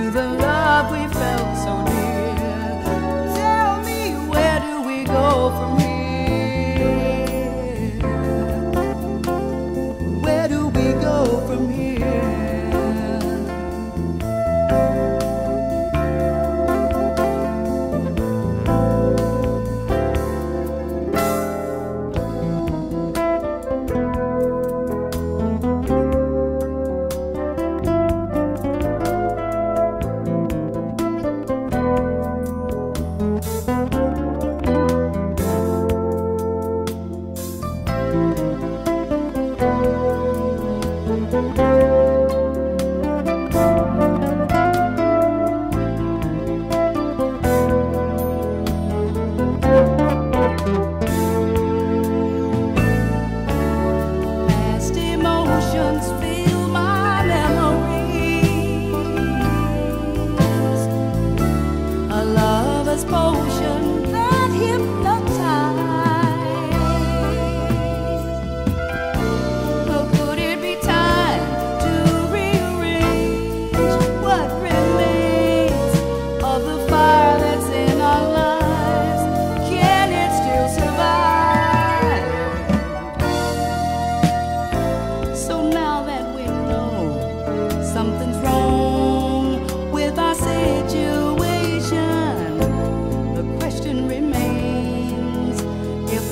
to the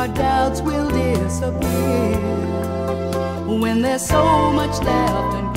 our doubts will disappear. When there's so much left